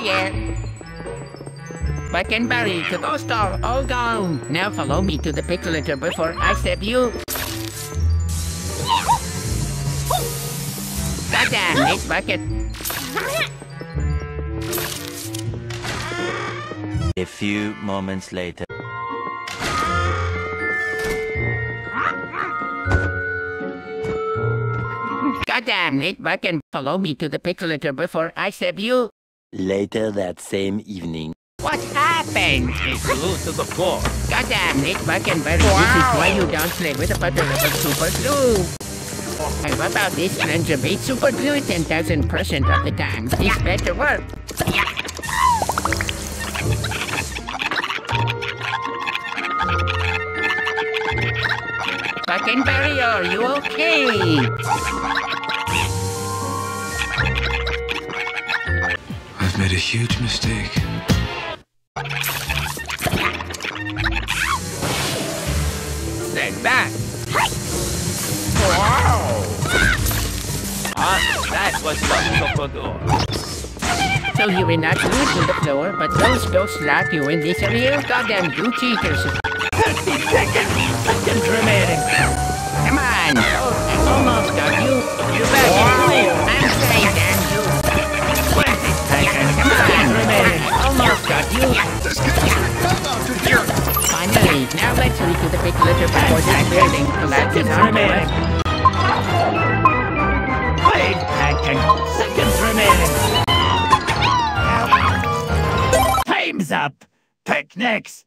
Yeah. Buck and Barry to the store, all gone. Now follow me to the pickle litter before I stab you. Goddamn, it's bucket. A few moments later. Goddamn, it bucket. Follow me to the pickle litter before I stab you. Later that same evening. What happened? It's glued to the floor. Goddamn, Nick Buck and Barry, this is why you don't play with a butter rubber super glue. And what about this gingerbread super glue 10,000% of the time? This better work. Buck and Barry, are you okay? I've made a huge mistake. Stand back. Wow. Ah, that was some Chocodur. So you were not glued to the floor, but those ghosts locked you in this real goddamn you cheaters. Read to the litter before building. Seconds remaining. Time's up. Pick next.